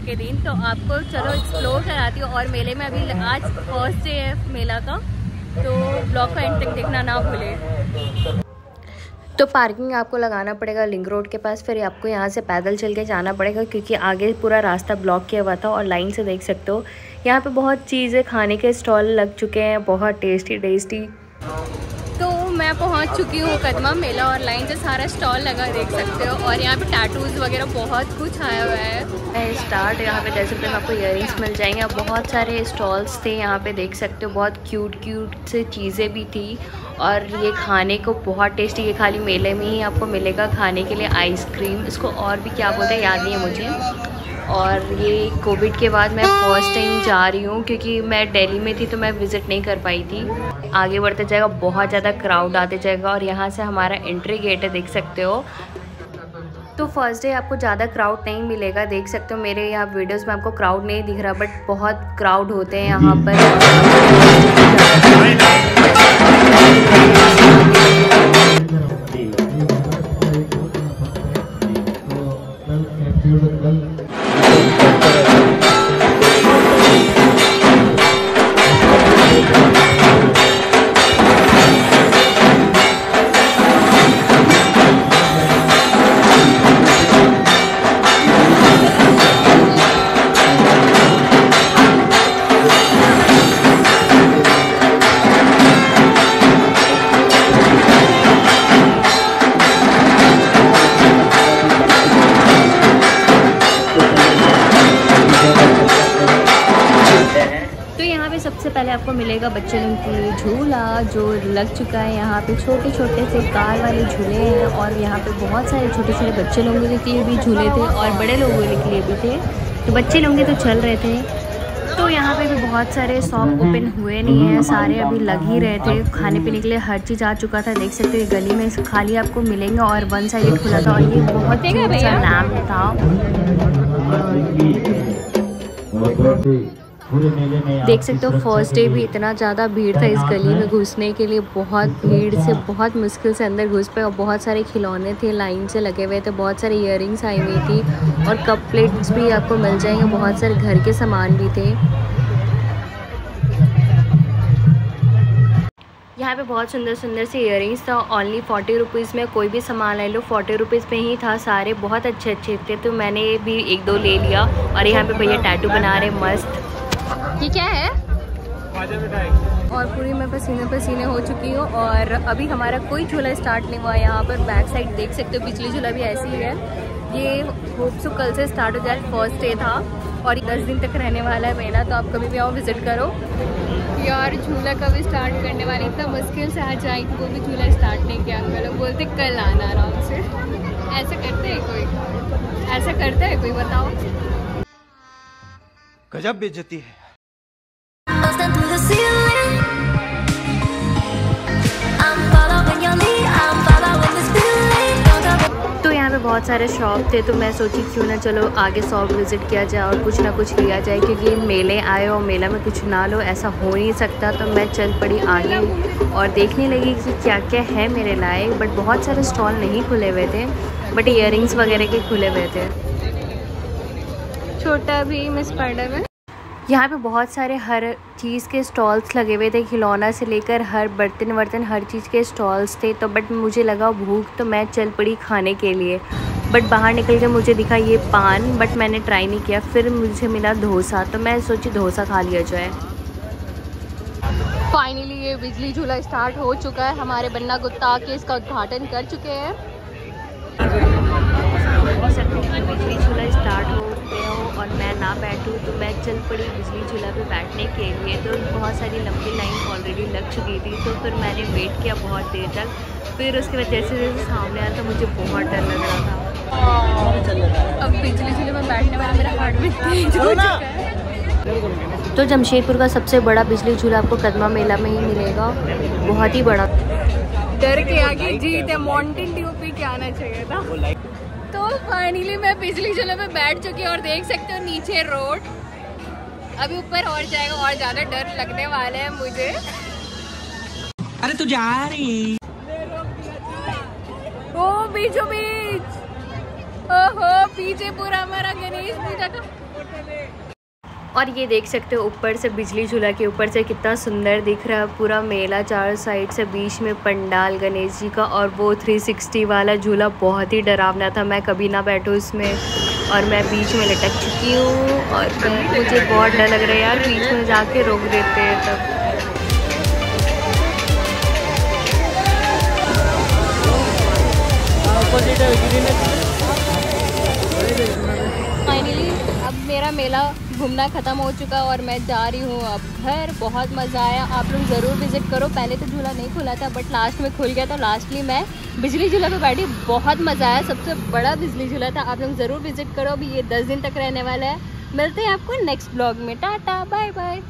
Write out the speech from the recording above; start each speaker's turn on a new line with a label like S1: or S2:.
S1: के दिन। तो आपको चलो एक्सप्लोर कराती हूँ। और मेले में अभी आज फ़र्स्ट डे है मेला का। तो ब्लॉग का एंड तक देखना ना भूले। तो पार्किंग आपको लगाना पड़ेगा लिंक रोड के पास। फिर आपको यहाँ से पैदल चल के जाना पड़ेगा, क्योंकि आगे पूरा रास्ता ब्लॉक किया हुआ था और लाइन से देख सकते हो। यहाँ पे बहुत चीज़ें, खाने के स्टॉल लग चुके हैं। बहुत टेस्टी टेस्टी मैं पहुँच चुकी हूँ कदमा मेला और लाइन से सारा स्टॉल लगा, देख सकते हो। और यहाँ पे टैटूज़ वगैरह बहुत कुछ आया हुआ है। स्टार्ट यहाँ पे, जैसे पे आपको इयर मिल जाएँगे। और बहुत सारे स्टॉल्स थे यहाँ पे, देख सकते हो। बहुत क्यूट क्यूट से चीज़ें भी थी। और ये खाने को बहुत टेस्टी ये खाली मेले में ही आपको मिलेगा खाने के लिए आइसक्रीम इसको और भी क्या बोलते हैं, याद नहीं है मुझे। और ये कोविड के बाद मैं फ़र्स्ट टाइम जा रही हूँ, क्योंकि मैं दिल्ली में थी तो मैं विज़िट नहीं कर पाई थी। आगे बढ़ते जाएगा, बहुत ज़्यादा क्राउड आते जाएगा और यहाँ से हमारा एंट्री गेट है, देख सकते हो। तो फ़र्स्ट डे आपको ज़्यादा क्राउड नहीं मिलेगा, देख सकते हो। मेरे यहाँ वीडियोस में आपको क्राउड नहीं दिख रहा बट बहुत क्राउड होते हैं यहाँ पर। मिलेगा बच्चे लोगों के लिए झूला जो लग चुका है यहाँ पे छोटे छोटे से कार वाले झूले हैं और यहाँ पे बहुत सारे छोटे छोटे बच्चे लोगों के लिए भी झूले थे और बड़े लोगों के लिए भी थे तो बच्चे लोग तो चल रहे थे तो यहाँ पे भी बहुत सारे शॉप ओपन हुए नहीं हैं सारे अभी लग ही रहे थे खाने पीने के लिए हर चीज़ आ चुका था देख सकते हैं गली में खाली आपको मिलेंगे और वन साइड खुला था और ये बहुत अच्छा लैम्प था देख सकते हो फ़र्स्ट डे भी इतना ज़्यादा भीड़ था इस गली में घुसने के लिए, बहुत भीड़ से, बहुत मुश्किल से अंदर घुस पाए और बहुत सारे खिलौने थे, लाइन से लगे हुए थे, बहुत सारे इयर आई हुई थी और कप प्लेट्स भी आपको मिल जाएँगे, बहुत सारे घर के सामान भी थे। यहाँ पे बहुत सुंदर सुंदर से इयर था ओनली फोर्टी रुपीज़ में कोई भी सामान ले लो फोर्टी रुपीज़ में ही था सारे, बहुत अच्छे अच्छे थे तो मैंने भी एक दो ले लिया और यहाँ पे भैया टैटू बना रहे मस्त। ये क्या है? और पूरी मैं पसीने पसीने हो चुकी हूँ और अभी हमारा कोई झूला स्टार्ट नहीं हुआ यहाँ पर बैक साइड देख सकते हो पिछली झूला भी ऐसी ही है। ये होप सो कल से स्टार्ट हो जाए फ़र्स्ट डे था। और दस दिन तक रहने वाला है मेला तो आप कभी भी आओ विज़िट करो। यार झूला कभी स्टार्ट करने वाली इतना मुश्किल से आज आई थी वो भी झूला स्टार्ट नहीं किया। अंकल लोग बोलते कल आना आराम से। ऐसा करते हैं कोई? ऐसा करता है कोई? बताओ।
S2: गजब बेचती है।
S1: तो बहुत सारे शॉप थे तो मैं सोची क्यों ना चलो आगे शॉप विज़िट किया जाए और कुछ ना कुछ लिया जाए क्योंकि मेले आए और मेला में कुछ ना लो ऐसा हो नहीं सकता। तो मैं चल पड़ी आगे और देखने लगी कि क्या क्या है मेरे लायक बट बहुत सारे स्टॉल नहीं खुले हुए थे बट इयर वगैरह के खुले हुए थे। छोटा भी मिस स्पाइडर में यहाँ पे बहुत सारे हर चीज़ के स्टॉल्स लगे हुए थे, खिलौना से लेकर हर बर्तन वर्तन, हर चीज़ के स्टॉल्स थे तो बट मुझे लगा भूख तो मैं चल पड़ी खाने के लिए। बट बाहर निकल के मुझे दिखा ये पान, बट मैंने ट्राई नहीं किया। फिर मुझे मिला डोसा तो मैं सोची डोसा खा लिया जाए। फाइनली ये बिजली झूला स्टार्ट हो चुका है। हमारे बन्ना गुत्ता के इसका उद्घाटन कर चुके हैं। बिजली झूला स्टार्ट हो गया हो और मैं ना बैठूँ तो मैं चल पड़ी बिजली झूला पे बैठने के लिए। तो बहुत सारी लंबी लाइन ऑलरेडी लग चुकी थी तो फिर मैंने वेट किया बहुत देर तक। फिर उसके बाद जैसे जैसे सामने आया तो मुझे बहुत डर लग रहा था। अब बिजली झूले में बैठने वाला मेरा हार्ट भी तेज हो चुका है। तो जमशेदपुर का सबसे बड़ा बिजली झूला आपको कदमा मेला में ही मिलेगा। बहुत ही बड़ा। डर के आगे जीत है माउंटेन ड्यू पे क्या आना चाहिए था। तो फाइनली मैं बिजली झूले में बैठ चुकी हूँ और देख सकते हो नीचे रोड अभी ऊपर और जाएगा और ज़्यादा डर लगने वाले है मुझे।
S2: अरे तू जा रही।
S1: ओ बीचों बीच। ओहो पीछे पूरा हमारा गणेश पूजा का और ये देख सकते हो ऊपर से बिजली झूला के ऊपर से कितना सुंदर दिख रहा है पूरा मेला चार साइड से बीच में पंडाल गणेश जी का और वो 360 वाला झूला बहुत ही डरावना था मैं कभी ना बैठूँ इसमें और मैं बीच में लटक चुकी हूँ और मुझे बहुत डर लग रहा है यार बीच में जाके रोक देते हैं तब। फाइनली अब मेरा मेला घूमना ख़त्म हो चुका और मैं जा रही हूँ अब घर। बहुत मज़ा आया। आप लोग ज़रूर विज़िट करो। पहले तो झूला नहीं खुला था बट लास्ट में खुल गया था। लास्टली मैं बिजली झूला पे बैठी। बहुत मज़ा आया। सबसे बड़ा बिजली झूला था। आप लोग ज़रूर विज़िट करो। अभी ये दस दिन तक रहने वाला है। मिलते हैं आपको नेक्स्ट ब्लॉग में। Tata bye bye